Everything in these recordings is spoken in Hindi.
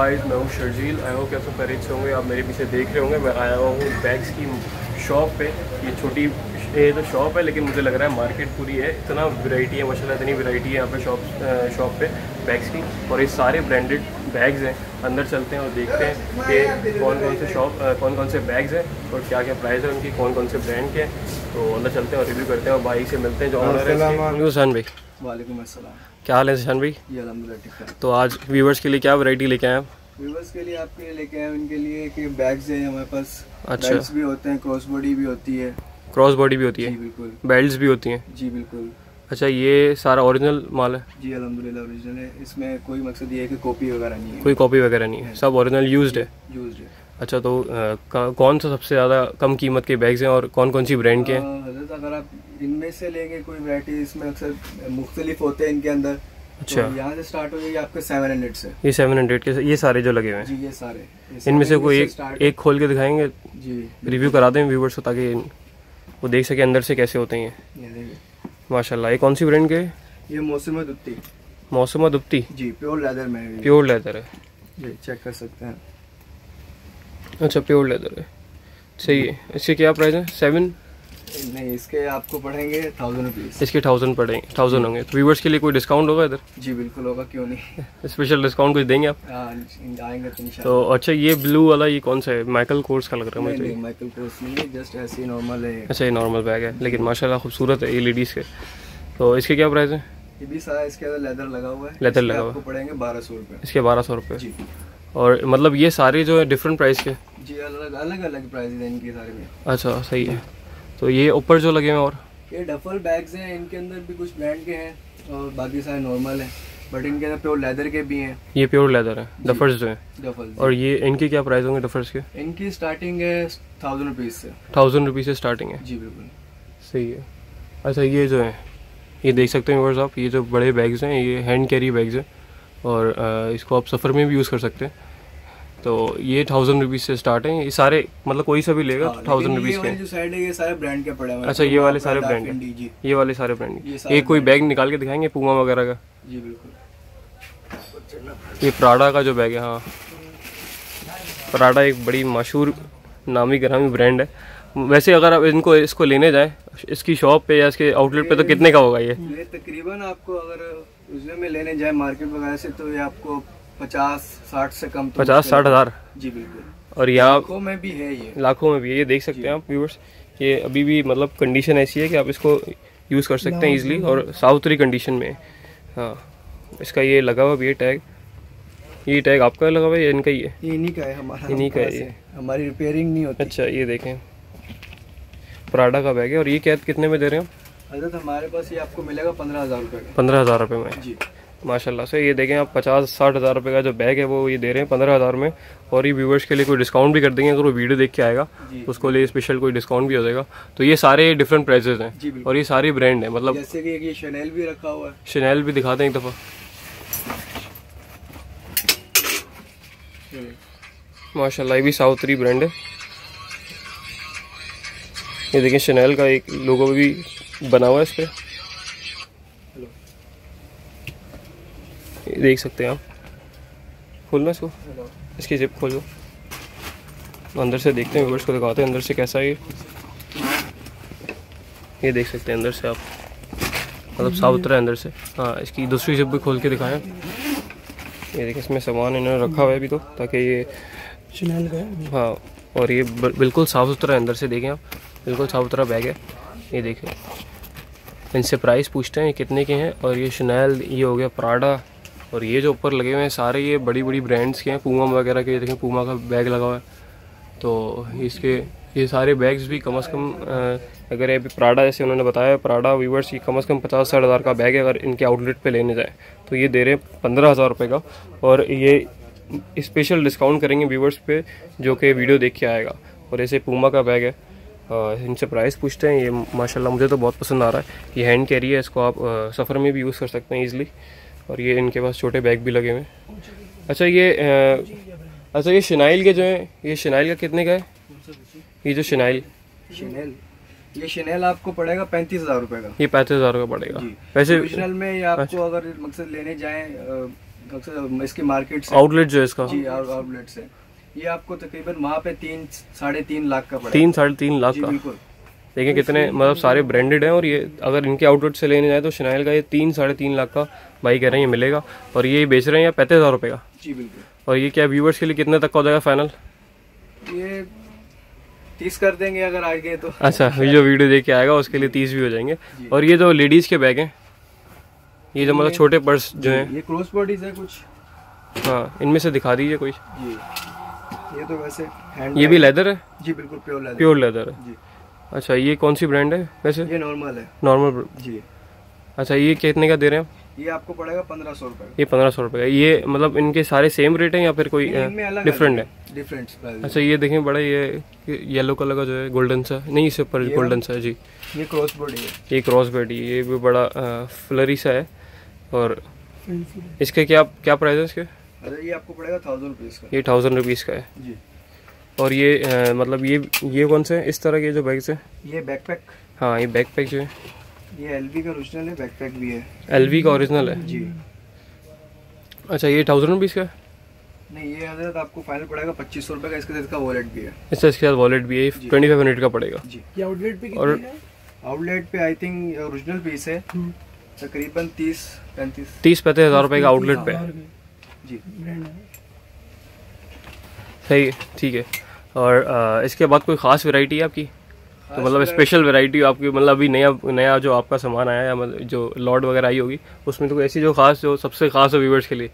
गाइस मैं हूँ शर्जील। आई होप कैसे खरीद से होंगे। आप मेरे पीछे देख रहे होंगे। मैं आया हुआ हूँ बैग्स की शॉप पे। ये छोटी ये तो शॉप है लेकिन मुझे लग रहा है मार्केट पूरी है। इतना वैरायटी है माशाल्लाह इतनी वैरायटी है यहाँ पे शॉप शॉप पे बैग्स की। और ये सारे ब्रांडेड बैग्स हैं। अंदर चलते हैं और देखते हैं कि कौन कौन से शॉप कौन कौन से बैग्स हैं और क्या क्या प्राइस है उनकी कौन कौन से ब्रांड के हैं। तो अंदर चलते हैं और रिव्यू करते हैं और भाई से मिलते हैं जो ऑनर है हुसैन भाई वालेकुम अस्सलाम। क्या हाल है हुसैन भाई जी अल्हम्दुलिल्लाह ठीक है तो आज व्यूवर्स के लिए क्या वैरायटी लेके आए आप? व्यूवर्स के लिए आपके लिए लेके आए उनके लिए कि बैग्स हैं हमारे पास। अच्छा। बैग्स भी होते हैं क्रॉस बॉडी भी होती है। क्रॉस बॉडी भी होती जी है बिल्कुल। बेल्ट्स भी होती हैं? जी बिल्कुल। अच्छा ये सारा ओरिजिनल माल है? जी अल्हम्दुलिल्लाह ओरिजिनल है। इसमें कोई मकसद ये है कि कॉपी वगैरह नहीं है। कोई कॉपी वगैरह नहीं है? सब ओरिजिनल यूज्ड है? यूज़ है। अच्छा तो क- कौन सा सबसे ज़्यादा कम कीमत के बैग्स हैं और कौन कौन सी ब्रांड के हैं? अगर आप इनमें से लेंगे कोई वैरायटी इसमें अक्सर मुख्तलिफ़ होते हैं इनके अंदर अच्छा। तो यहाँ से स्टार्ट हो जाएगी आपके सेवन हंड्रेड से। ये सेवन हंड्रेड के ये सारे जो लगे हुए हैं? जी ये सारे। ये इनमें से कोई एक एक खोल के दिखाएँगे? जी रिव्यू करा दें व्यूवर्स को ताकि वो देख सके अंदर से कैसे होते हैं। माशाल्लाह ये कौन सी ब्रांड के? ये मौसम दुत्ती मौसम दुप्ती? जी प्योर लेदर में प्योर लेदर है। जी चेक कर सकते हैं। अच्छा प्योर लेदर है। सही है। इसके क्या प्राइस है? सेवन नहीं इसके आपको पड़ेंगे थाउज़ेंड रुपीज़ इसके थाउज़ेंड पड़ेंगे थाउज़ेंड होंगे। तो व्यूवर्स के लिए कोई डिस्काउंट होगा इधर? जी बिल्कुल होगा क्यों नहीं? स्पेशल डिस्काउंट कुछ देंगे आप? हाँ, आएँगे तो तो अच्छा ये ब्लू वाला ये कौन सा है? माइकल कोर्स का लग रहा है मुझे। माइकल कोर्स नहीं है जस्ट ऐसे नॉर्मल है। अच्छा ये नॉर्मल बैग है लेकिन माशाल्लाह खूबसूरत है ये लेडीज़ के। तो इसके क्या प्राइस है? ये भी सारा इसके अंदर लेदर लगा हुआ है। लेदर लगा हुआ पड़ेंगे बारह सौ रुपये इसके बारह सौ रुपये और मतलब ये सारे जो है डिफरेंट प्राइस के? जी अलग अलग अलग प्राइस है इनके सारे में। अच्छा सही है। तो ये ऊपर जो लगे हुए हैं और? ये डफल बैग्स हैं इनके अंदर भी कुछ ब्रांड के हैं और बाकी सारे नॉर्मल हैं बट इनके अंदर प्योर लेदर के भी हैं। ये प्योर लेदर है डफर्स जो है। डफल और ये इनके क्या प्राइस होंगे डफर्स के? इनकी स्टार्टिंग है थाउज़ेंड रुपीज़ से। थाउज़ेंड रुपीज़ से स्टार्टिंग है? जी बिल्कुल। सही है। अच्छा ये जो है ये देख सकते हैं आप ये जो बड़े बैग्स हैं ये हैंड कैरी बैग्स हैं। और इसको आप सफ़र में भी यूज़ कर सकते हैं। तो ये थाउज़ेंड रुपीज़ से स्टार्ट हैं ये सारे मतलब कोई सा भी लेगा तो थाउज़ेंड रुपीज़ के। जो साइड है ये सारे ब्रांड के पड़े हैं। अच्छा, ये वाले सारे हैं। Fendi, जी ये वाले सारे ब्रांड के। एक कोई बैग निकाल के दिखाएँगे पूमा वगैरह का? जी बिल्कुल। ये प्राडा का जो बैग है हाँ। प्राडा एक बड़ी मशहूर नामी ग्रामी ब्रांड है। वैसे अगर आप इनको इसको लेने जाएँ इसकी शॉप पे या इसके आउटलेट पे तो कितने का होगा ये? ये तकरीबन आपको अगर उसमें लेने जाए मार्केट वगैरह से तो ये आपको पचास साठ से कम तो पचास साठ हज़ार। जी बिल्कुल। और यहाँ लाखों में भी है ये। लाखों में भी है। ये देख सकते हैं आप व्यूवर्स ये अभी भी मतलब कंडीशन ऐसी है कि आप इसको यूज़ कर सकते हैं इजीली और साफ़ सुथरी कंडीशन में। हाँ इसका ये लगा हुआ भी है टैग ये टैग आपका लगा हुआ है या इनका ही है? ये इन्हीं का है हमारा। इन्हीं का है ये। हमारी रिपेयरिंग नहीं होती। अच्छा ये देखें। पराडा का बैग है और ये कैद कितने में दे रहे हैं हज़रत हमारे पास ये आपको मिलेगा पंद्रह हज़ार रुपये पंद्रह हज़ार रुपये में। जी। माशाल्लाह से। ये देखें आप पचास साठ हज़ार रुपये का जो बैग है वो ये दे रहे हैं पंद्रह हज़ार में। और ये व्यूवर्स के लिए कोई डिस्काउंट भी कर देंगे अगर वो वीडियो देख के आएगा तो उसको लिए स्पेशल कोई डिस्काउंट भी हो जाएगा। तो ये सारे डिफरेंट प्राइजेज हैं। और ये सारे ब्रांड है मतलब जैसे कि ये शनेल भी रखा हुआ है। शनैल भी दिखा दें एक दफ़ा। माशाल्लाह ये भी साउथरी ब्रांड है। ये देखिए शनैल का एक लोगो भी बना हुआ है इस पर देख सकते हैं आप। खोलना इसको। इसकी जिप खोलो अंदर से देखते हैं व्यूअर्स को दिखाते हैं अंदर से कैसा है ये। ये देख सकते हैं अंदर से आप। मतलब साफ़ सुथरा है अंदर से। हाँ इसकी दूसरी जिप भी खोल के दिखाएँ। ये देखिए इसमें सामान इन्होंने रखा हुआ है अभी तो ताकि ये शनेल हाँ। और ये बिल्कुल साफ़ सुथरा है अंदर से देखें आप। बिल्कुल साफ़ सुथरा बैग है। ये देखें। इनसे प्राइस पूछते हैं कितने के हैं? और ये शनैल ये हो गया प्राडा और ये जो ऊपर लगे हुए हैं, सारे ये बड़ी बड़ी ब्रांड्स के हैं पूमा वगैरह के, देखें पूमा का बैग लगा हुआ है। तो इसके, ये सारे बैग्स भी कम से कम अगर ये अभी प्राडा जैसे उन्होंने बताया प्राडा वीवर्स ये कम से कम पचास साठ हज़ार का बैग है, अगर इनके आउटलेट पे लेने जाए तो ये दे रहे हैं पंद्रह हज़ार रुपये का। और ये स्पेशल डिस्काउंट करेंगे व्यूवर्स पे, जो कि वीडियो देख के आएगा। और ऐसे पूमा का बैग है इनसे प्राइस पूछते हैं, ये माशाल्लाह मुझे तो बहुत पसंद आ रहा है। ये हैंड कैरी है, इसको आप सफ़र में भी यूज़ कर सकते हैं ईजिली और ये इनके पास छोटे बैग भी लगे हुए हैं। अच्छा ये अच्छा ये शनाइल के जो है ये शनाइल का कितने का है? ये जो शनाइल। शनेल। ये शनेल आपको पड़ेगा पैंतीस हज़ार रुपये का। ये पैंतीस हज़ार का पड़ेगा। वैसे ओरिजिनल में ये आपको अगर मकसद लेने जाए इसकी मार्केट से। आउटलेट जो है इसका। जी आउटलेट से। ये आपको तकरीबन वहाँ पे तीन साढ़े तीन लाख का पड़ेगा। तीन साढ़े तीन लाख का। बिल्कुल। देखें कितने मतलब सारे ब्रांडेड हैं और ये अगर इनके आउटलेट से लेने जाए तो शनाइल का ये तीन साढ़े तीन लाख का भाई कह रहे हैं ये मिलेगा। और ये बेच रहे हैं पैंतीस हज़ार रुपये का? जी बिल्कुल। और ये क्या व्यूवर्स के लिए कितने तक का हो जाएगा फाइनल ये तीस कर देंगे अगर आगे तो। अच्छा ये जो वीडियो देख के आएगा उसके लिए तीस भी हो जाएँगे। और ये जो लेडीज़ के बैग हैं ये जो मतलब छोटे पर्स जो हैं। ये क्रॉस बॉडीज है कुछ? हाँ इनमें से दिखा दीजिए कोई। ये तो वैसे हैंड ये भी लेदर है। जी बिल्कुल प्योर लेदर प्योर लेदर है। जी। अच्छा ये कौन सी ब्रांड है वैसे? ये नॉर्मल है। नॉर्मल जी। अच्छा ये कितने का दे रहे हैं? ये आपको पड़ेगा पंद्रह सौ रुपए ये पंद्रह सौ रुपये का। ये मतलब इनके सारे सेम रेट हैं या फिर कोई डिफरेंट है। डिफरेंट अच्छा ये देखें बड़ा ये येलो कलर का जो है गोल्डन सा। नहीं इससे ऊपर गोल्डन सा है जी। ये क्रॉस बॉडी है। ये क्रॉस बेडी ये भी बड़ा फ्लरी सा है। और इसके क्या क्या प्राइस है इसके? ये आपको पड़ेगा थाउज़ेंड रुपीज़ का। ये थाउज़ेंड रुपीज़ का है। जी। और ये अ, मतलब ये ये कौन से इस तरह के जो बैग्स हैं ये बैकपैक हाँ ये बैक पैक जो है। ये एलवी का ओरिजिनल है बैकपैक भी है। एल का ओरिजिनल है? जी। अच्छा ये थाउज़ेंड रुपीज़ का नहीं ये हज़रत आपको फाइनल पड़ेगा पच्चीस सौ रुपए का इसके साथ इसका वॉलेट भी है। इससे इसके साथ वॉलेट भी है ट्वेंटी फाइव मिनट का पड़ेगा। जी। ये आउटलेट पे और आउटलेट पे आई थिंक ओरिजिनल पीस है। तकरीबन तीस पैंतीस। तीस पैंतीस हज़ार रुपये का आउटलेट पे जी। सही है ठीक है। और इसके बाद कोई ख़ास वैरायटी है आपकी? तो मतलब स्पेशल वैरायटी आपकी मतलब अभी नया नया जो आपका सामान आया है मतलब जो लॉट वगैरह आई होगी उसमें तो कोई ऐसी जो खास जो सबसे खास हो व्यूवर्स के लिए?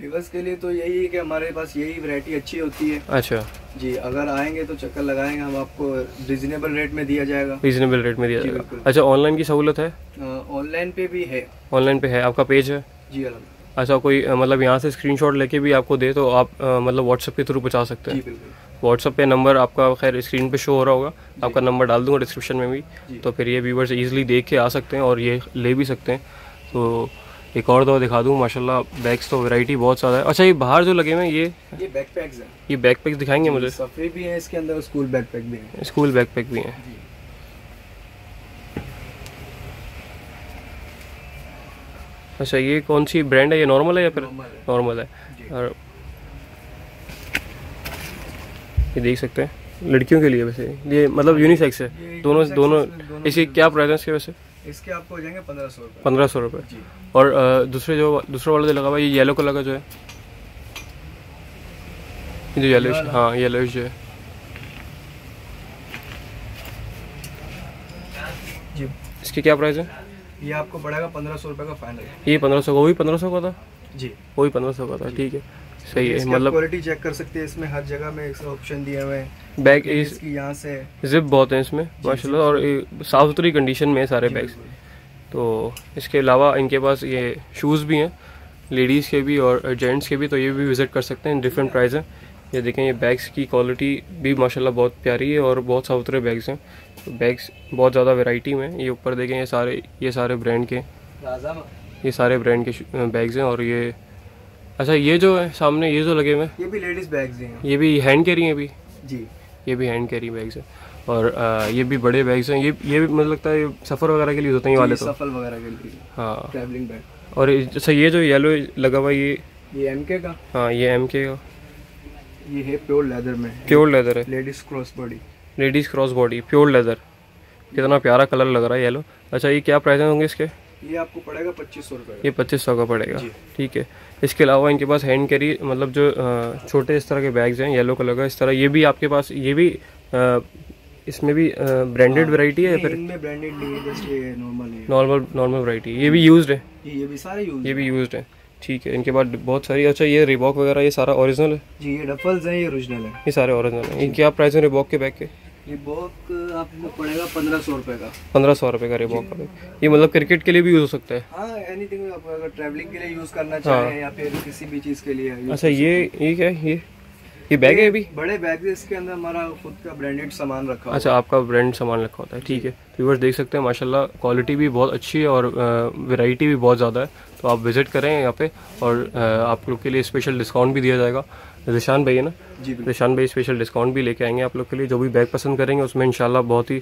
रिवर्स के लिए तो यही है कि हमारे पास यही वैरायटी अच्छी होती है। अच्छा। जी अगर आएँगे तो चक्कर लगाएँगे हम आपको रिजनेबल रेट में दिया जाएगा। रीजनेबल रेट में दिया जाएगा। अच्छा ऑनलाइन की सहूलत है? ऑनलाइन पे भी है। ऑनलाइन पे है आपका पेज है? जी अच्छा कोई मतलब यहाँ से स्क्रीनशॉट लेके भी आपको दे तो आप मतलब व्हाट्सएप के थ्रू पहुँचा सकते हैं। बिल्कुल व्हाट्सएप पे नंबर आपका खैर स्क्रीन पे शो हो रहा होगा। आपका नंबर डाल दूँगा डिस्क्रिप्शन में भी। तो फिर ये व्यूवर्स इजीली देख के आ सकते हैं और ये ले भी सकते हैं। तो एक और दो दिखा दूँ माशाल्लाह बैग्स तो वैरायटी बहुत ज़्यादा है। अच्छा ये बाहर जो लगे हुए हैं ये? ये बैकपैक्स हैं। ये बैकपैक्स दिखाएँगे मुझे? सफ़े भी हैं इसके अंदर स्कूल बैकपैक भी हैं। स्कूल बैकपैक भी हैं। अच्छा ये कौन सी ब्रांड है? ये नॉर्मल है या फिर नॉर्मल है। नॉर्मल है? और ये देख सकते हैं लड़कियों के लिए वैसे। ये मतलब यूनिसेक्स है। दोनों दोनों इसके क्या प्राइस है इसके वैसे? इसके आपको हो जाएँगे पंद्रह सौ रुपये पंद्रह सौ रुपये और दूसरे जो दूसरा वाला जो लगा हुआ है ये येलो कलर का जो है। जो येलो हाँ। येलो जो है। जी। इसकी क्या प्राइस है? ये आपको पड़ेगा पंद्रह सौ रुपये का फाइनल ये पंद्रह सौ का वही पंद्रह सौ का था? जी। वही पंद्रह सौ का था ठीक है। सही है मतलब क्वालिटी चेक कर सकते हैं इसमें हर जगह में ऑप्शन दिए हुए हैं। बैग इस इसकी यहाँ से। जिप बहुत है इसमें माशाल्लाह और ये साफ़ सुथरी कंडीशन में है सारे बैग्स तो इसके अलावा इनके पास ये शूज़ भी हैं लेडीज़ के भी और जेंट्स के भी तो ये भी विज़िट कर सकते हैं डिफरेंट प्राइस हैं। ये देखें ये बैग्स की क्वालिटी भी माशाल्लाह बहुत प्यारी है और बहुत साफ़ सुथरे बैग्स हैं। तो बैग्स बहुत ज़्यादा वैरायटी में ये ऊपर देखें ये सारे ये सारे ब्रांड के ये सारे ब्रांड के बैग्स हैं और ये अच्छा ये जो है सामने ये जो लगे हुए ये भी लेडीज़ बैग्स हैं। ये भी हैंड कैरी हैं अभी? जी। ये भी हैंड कैरी बैग्स हैं। और अ, ये भी बड़े बैग्स हैं। ये ये भी मुझे लगता है सफ़र वगैरह के लिए होते हैं ये वाले तो? सफल वगैरह के लिए। हाँ। ट्रैवलिंग बैग और अच्छा ये जो येलो लगा हुआ ये? ये एम के का? हाँ ये एम के का। ये है प्योर लेदर में। प्योर लेदर है। Ladies cross body ladies cross body pure leather कितना प्यारा कलर लग रहा है येलो अच्छा ये क्या प्राइस होंगे इसके? ये आपको पड़ेगा पच्चीस सौ रुपये ये पच्चीस सौ का पड़ेगा। ठीक है। इसके अलावा इनके पास हैंड कैरी मतलब जो छोटे इस तरह के बैग्स हैं येलो कलर का इस तरह ये भी आपके पास ये भी इसमें भी ब्रांडेड वैरायटी है फिर? इनमें ब्रांडेड नहीं है जस्ट ये नॉर्मल है। नॉर्मल नॉर्मल वैरायटी ये भी यूज्ड है? ये भी सारे यूज़ ये भी यूज्ड है ठीक है इनके बाद बहुत सारी अच्छा ये रिबॉक वगैरह ये सारा ओरिजिनल है? जी ये डफल्स हैं ये ओरिजिनल है। ये सारे ओरिजिनल हैं ये क्या प्राइस है रिबॉक के बैग के? ये बॉक आपको पड़ेगा पंद्रह सौ रुपये का। पंद्रह सौ रुपये का रिबॉक ये मतलब क्रिकेट के लिए भी यूज़ हो सकता है। हाँ एनीथिंग आप अगर ट्रैवलिंग के लिए यूज़ करना चाहें या फिर किसी भी चीज़ के लिए अच्छा ये ये क्या है? ये ये बैग है अभी? बड़े बैग है इसके अंदर हमारा खुद का ब्रांडेड सामान रखा अच्छा आपका ब्रांड सामान रखा होता है ठीक है। व्यूवर्स देख सकते हैं माशाल्लाह क्वालिटी भी बहुत अच्छी है और वैरायटी भी बहुत ज़्यादा है। तो आप विज़िट करें यहाँ पे और आप लोग के लिए स्पेशल डिस्काउंट भी दिया जाएगा। रिशान भाई है ना? रिशान भाई स्पेशल डिस्काउंट भी लेके आएँगे आप लोग के लिए। जो भी बैग पसंद करेंगे उसमें इंशाल्लाह बहुत ही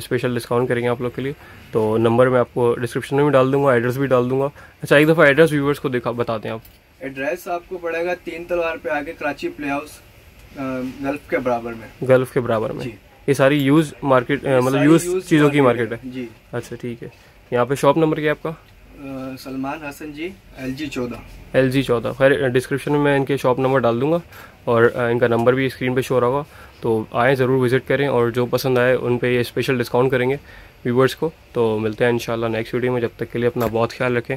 स्पेशल डिस्काउंट करेंगे आप लोग के लिए। तो नंबर मैं आपको डिस्क्रिप्शन में भी डाल दूँगा एड्रेस भी डाल दूँगा। अच्छा एक दफ़ा एड्रेस व्यूवर्स को दिखा बताते हैं आप। एड्रेस आपको पड़ेगा तीन तलवार पे आगे कराची प्ले हाउस गल्फ के बराबर में। गल्फ के बराबर में। ये सारी यूज़ मार्केट मतलब यूज़ चीज़ों की मार्केट है। जी। अच्छा ठीक है। यहाँ पे शॉप नंबर क्या है आपका? सलमान हसन जी, एल जी चौदह। एल जी चौदह। खैर डिस्क्रिप्शन में मैं इनके शॉप नंबर डाल दूँगा और इनका नंबर भी स्क्रीन पे शो रहा होगा। तो आएँ, ज़रूर विज़िट करें और जो पसंद आए, उन पर ये स्पेशल डिस्काउंट करेंगे व्यूवर्स को। तो मिलते हैं इंशाल्लाह नेक्स्ट वीडियो में। जब तक के लिए अपना बहुत ख्याल रखें।